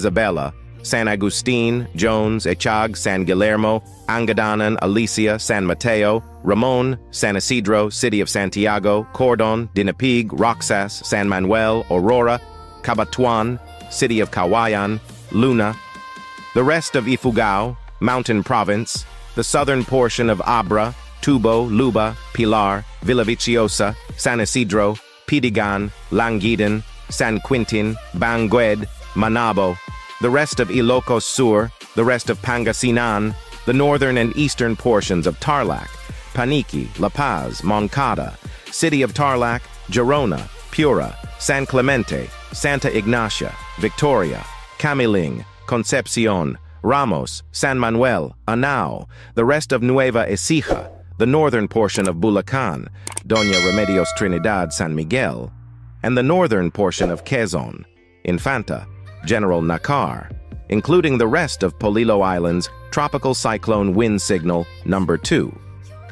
Isabela, San Agustin, Jones, Echague, San Guillermo, Angadanan, Alicia, San Mateo, Ramon, San Isidro, City of Santiago, Cordon, Dinapigue, Roxas, San Manuel, Aurora, Cabatuan, City of Cauayan, Luna, the rest of Ifugao, Mountain Province, the southern portion of Abra, Tubo, Luba, Pilar, Villaviciosa, San Isidro, Pidigan, Langiden, San Quintin, Bangued, Manabo, the rest of Ilocos Sur, the rest of Pangasinan, the northern and eastern portions of Tarlac, Paniqui, La Paz, Moncada, City of Tarlac, Gerona, Pura, San Clemente, Santa Ignacia, Victoria, Camiling, Concepcion, Ramos, San Manuel, Anao, the rest of Nueva Ecija, the northern portion of Bulacan, Doña Remedios Trinidad San Miguel, and the northern portion of Quezon, Infanta, General Nakar, including the rest of Polillo Island's tropical cyclone wind signal number 2,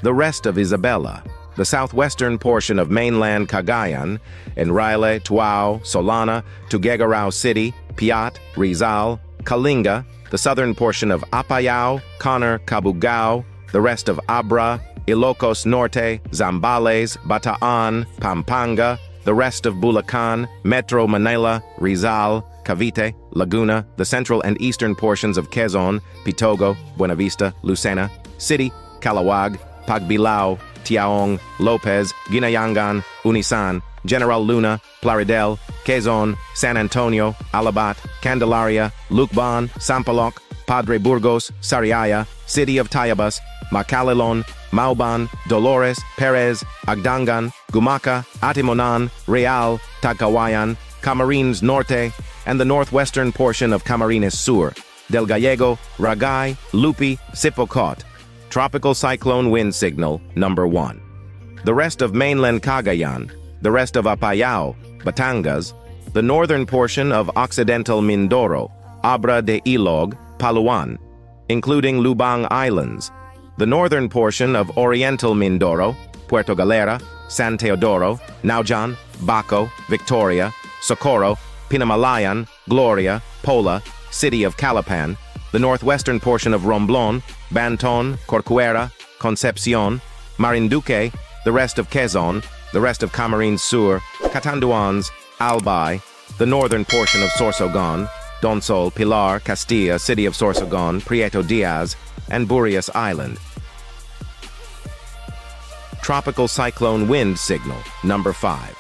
the rest of Isabela, the southwestern portion of mainland Cagayan, Enrile, Tuao, Solana, Tuguegarao City, Piat, Rizal, Kalinga, the southern portion of Apayao, Conner, Cabugao, the rest of Abra, Ilocos Norte, Zambales, Bataan, Pampanga, the rest of Bulacan, Metro Manila, Rizal, Cavite, Laguna, the central and eastern portions of Quezon, Pitogo, Buenavista, Lucena, City, Calauag, Pagbilao, Tiaong, Lopez, Ginayangan, Unisan, General Luna, Plaridel, Quezon, San Antonio, Alabat, Candelaria, Lucban, Sampaloc, Padre Burgos, Sariaya, City of Tayabas, Macalelon, Mauban, Dolores, Perez, Agdangan, Gumaca, Atimonan, Real, Tagkawayan, Camarines Norte, and the northwestern portion of Camarines Sur, Del Gallego, Ragay, Lupi, Sipocot. Tropical Cyclone Wind Signal, number 1. The rest of mainland Cagayan, the rest of Apayao, Batangas, the northern portion of Occidental Mindoro, Abra de Ilog, Paluan, including Lubang Islands, the northern portion of Oriental Mindoro, Puerto Galera, San Teodoro, Naujan, Baco, Victoria, Socorro, Pinamalayan, Gloria, Pola, City of Calapan, the northwestern portion of Romblon, Banton, Corcuera, Concepcion, Marinduque, the rest of Quezon, the rest of Camarines Sur, Catanduanes, Albay, the northern portion of Sorsogon, Donsol, Pilar, Castilla, City of Sorsogon, Prieto Diaz, and Burias Island. Tropical Cyclone Wind Signal, number 5.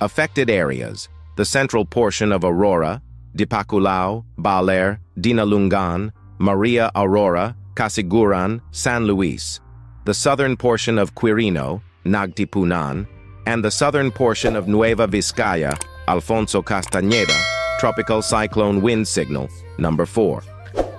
Affected areas, the central portion of Aurora, Dipaculao, Baler, Dinalungan, Maria Aurora, Casiguran, San Luis, the southern portion of Quirino, Nagtipunan, and the southern portion of Nueva Vizcaya, Alfonso Castañeda, tropical cyclone wind signal, number 4.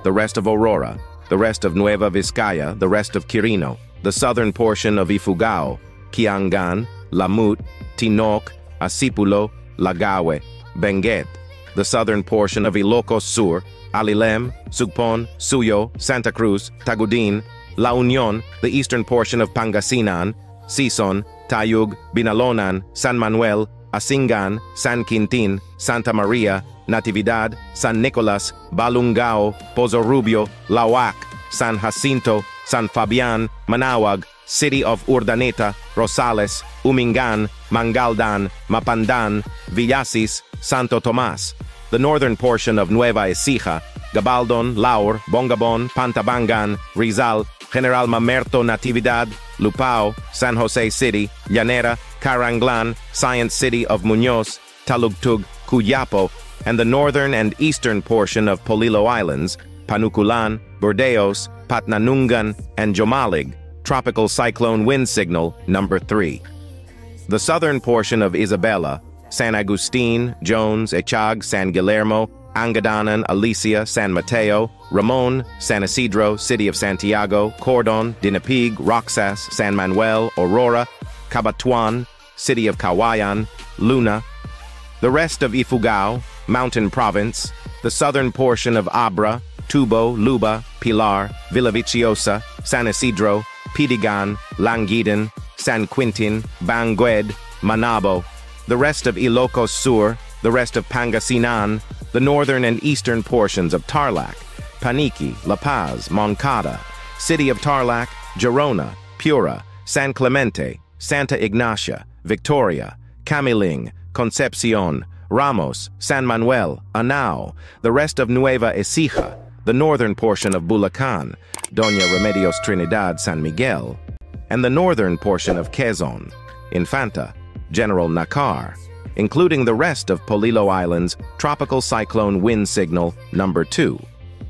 The rest of Aurora, the rest of Nueva Vizcaya, the rest of Quirino, the southern portion of Ifugao, Kiangan, Lamut, Tinoc, Asipulo, Lagawe, Benguet, the southern portion of Ilocos Sur, Alilem, Sugpon, Suyo, Santa Cruz, Tagudin, La Union, the eastern portion of Pangasinan, Sison, Tayug, Binalonan, San Manuel, Asingan, San Quintin, Santa Maria, Natividad, San Nicolas, Balungao, Pozorrubio, Laoac, San Jacinto, San Fabian, Manaoag, City of Urdaneta, Rosales, Umingan, Mangaldan, Mapandan, Villasis, Santo Tomas, the northern portion of Nueva Ecija, Gabaldon, Laur, Bongabon, Pantabangan, Rizal, General Mamerto Natividad, Lupao, San Jose City, Llanera, Caranglan, Science City of Muñoz, Talugtug, Cuyapo, and the northern and eastern portion of Polillo Islands, Panukulan, Burdeos, Patnanungan, and Jomalig, tropical cyclone wind signal number 3. The southern portion of Isabela, San Agustin, Jones, Echague, San Guillermo, Angadanan, Alicia, San Mateo, Ramon, San Isidro, City of Santiago, Cordon, Dinapigue, Roxas, San Manuel, Aurora, Cabatuan, City of Cauayan, Luna, the rest of Ifugao, Mountain Province, the southern portion of Abra, Tubo, Luba, Pilar, Villaviciosa, San Isidro, Pidigan, Langiden, San Quintin, Bangued, Manabo, the rest of Ilocos Sur, the rest of Pangasinan, the northern and eastern portions of Tarlac, Paniqui, La Paz, Moncada, City of Tarlac, Gerona, Pura, San Clemente, Santa Ignacia, Victoria, Camiling, Concepcion, Ramos, San Manuel, Anao, the rest of Nueva Ecija, the northern portion of Bulacan, Doña Remedios Trinidad San Miguel, and the northern portion of Quezon, Infanta, General Nakar, including the rest of Polillo Island's tropical cyclone wind signal number 2,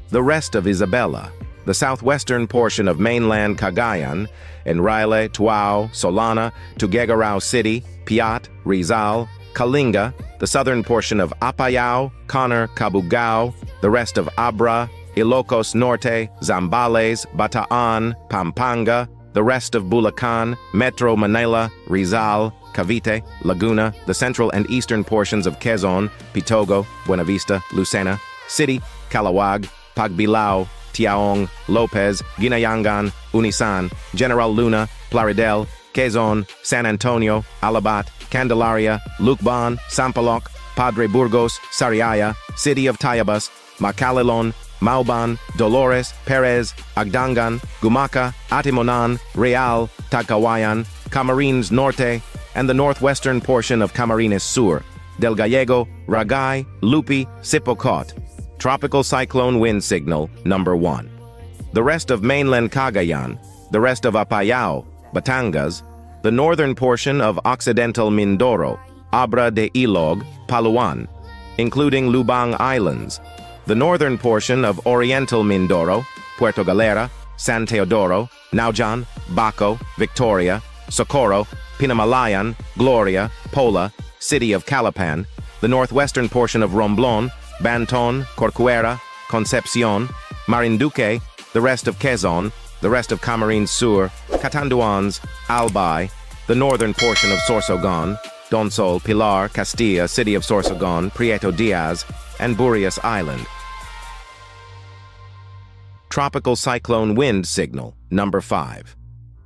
the rest of Isabela, the southwestern portion of mainland Cagayan, Enrile, Tuao, Solana, Tuguegarao City, Piat, Rizal, Kalinga, the southern portion of Apayao, Conner, Cabugao, the rest of Abra, Ilocos Norte, Zambales, Bataan, Pampanga, the rest of Bulacan, Metro Manila, Rizal, Cavite, Laguna, the central and eastern portions of Quezon, Pitogo, Buenavista, Lucena, City, Calauag, Pagbilao, Tiaong, Lopez, Ginayangan, Unisan, General Luna, Plaridel, Quezon, San Antonio, Alabat, Candelaria, Lucban, Sampaloc, Padre Burgos, Sariaya, City of Tayabas, Macalelon, Mauban, Dolores, Perez, Agdangan, Gumaca, Atimonan, Real, Tagkawayan, Camarines Norte, and the northwestern portion of Camarines Sur, Del Gallego, Ragay, Lupi, Sipocot. Tropical cyclone wind signal number 1. The rest of mainland Cagayan, the rest of Apayao, Batangas, the northern portion of Occidental Mindoro, Abra de Ilog, Paluan, including Lubang Islands, the northern portion of Oriental Mindoro, Puerto Galera, San Teodoro, Naujan, Baco, Victoria, Socorro, Pinamalayan, Gloria, Pola, City of Calapan, the northwestern portion of Romblon, Banton, Corcuera, Concepcion, Marinduque, the rest of Quezon, the rest of Camarines Sur, Catanduanes, Albay, the northern portion of Sorsogon, Donsol, Pilar, Castilla, City of Sorsogon, Prieto Diaz, and Burias Island. Tropical Cyclone Wind Signal, number 5.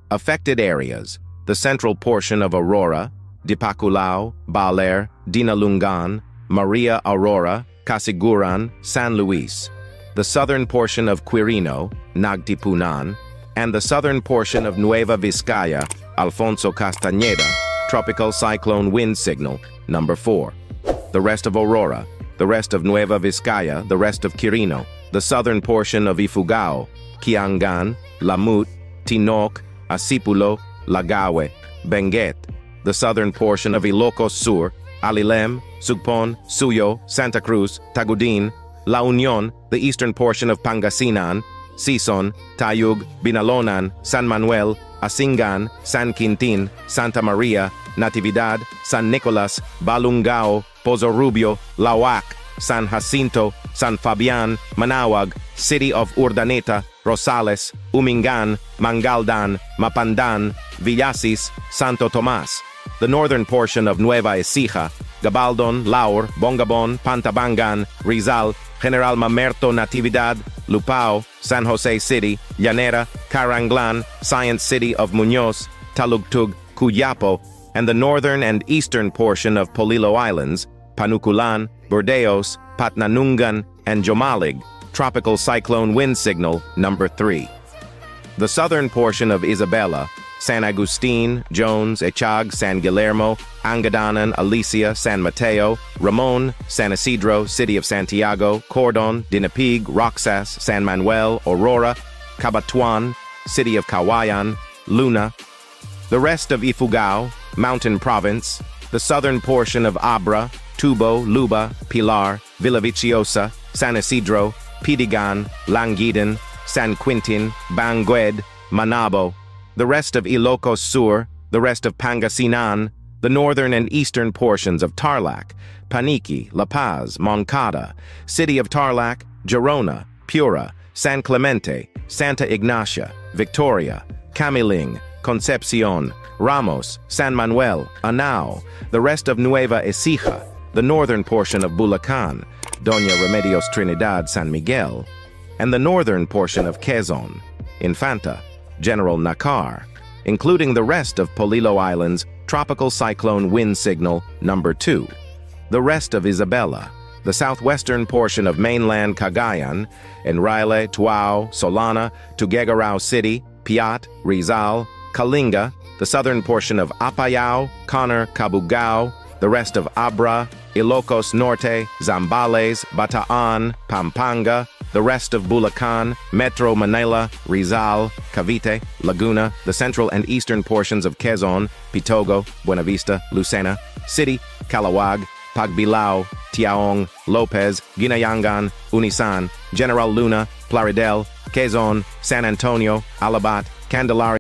Affected areas, the central portion of Aurora, Dipaculao, Baler, Dinalungan, Maria Aurora, Casiguran, San Luis, the southern portion of Quirino, Nagtipunan, and the southern portion of Nueva Vizcaya, Alfonso Castañeda, tropical cyclone wind signal, number 4. The rest of Aurora, the rest of Nueva Vizcaya, the rest of Quirino, the southern portion of Ifugao, Kiangan, Lamut, Tinoc, Asipulo, Lagawe, Benguet, the southern portion of Ilocos Sur, Alilem, Sugpon, Suyo, Santa Cruz, Tagudin, La Union, the eastern portion of Pangasinan, Sison, Tayug, Binalonan, San Manuel, Asingan, San Quintin, Santa Maria, Natividad, San Nicolas, Balungao, Pozorrubio, Laoac, San Jacinto, San Fabian, Manaoag, City of Urdaneta, Rosales, Umingan, Mangaldan, Mapandan, Villasis, Santo Tomas, the northern portion of Nueva Ecija, Gabaldon, Laur, Bongabon, Pantabangan, Rizal, General Mamerto Natividad, Lupao, San Jose City, Llanera, Caranglan, Science City of Muñoz, Talugtug, Cuyapo, and the northern and eastern portion of Polillo Islands, Panukulan, Burdeos, Patnanungan, and Jomalig, tropical cyclone wind signal number 3. The southern portion of Isabela, San Agustin, Jones, Echague, San Guillermo, Angadanan, Alicia, San Mateo, Ramon, San Isidro, City of Santiago, Cordon, Dinapigue, Roxas, San Manuel, Aurora, Cabatuan, City of Cauayan, Luna, the rest of Ifugao, Mountain Province, the southern portion of Abra, Tubo, Luba, Pilar, Villaviciosa, San Isidro, Pidigan, Langiden, San Quintin, Bangued, Manabo, the rest of Ilocos Sur, the rest of Pangasinan, the northern and eastern portions of Tarlac, Paniqui, La Paz, Moncada, City of Tarlac, Gerona, Pura, San Clemente, Santa Ignacia, Victoria, Camiling, Concepcion, Ramos, San Manuel, Anao, the rest of Nueva Ecija, the northern portion of Bulacan, Doña Remedios Trinidad San Miguel, and the northern portion of Quezon, Infanta, General Nakar, including the rest of Polillo Island's tropical cyclone wind signal number 2, the rest of Isabela, the southwestern portion of mainland Cagayan, Enrile, Tuao, Solana, Tuguegarao City, Piat, Rizal, Kalinga, the southern portion of Apayao, Conner, Cabugao, the rest of Abra, Ilocos Norte, Zambales, Bataan, Pampanga, the rest of Bulacan, Metro Manila, Rizal, Cavite, Laguna, the central and eastern portions of Quezon, Pitogo, Buenavista, Lucena, City, Calauag, Pagbilao, Tiaong, Lopez, Ginayangan, Unisan, General Luna, Plaridel, Quezon, San Antonio, Alabat, Candelaria,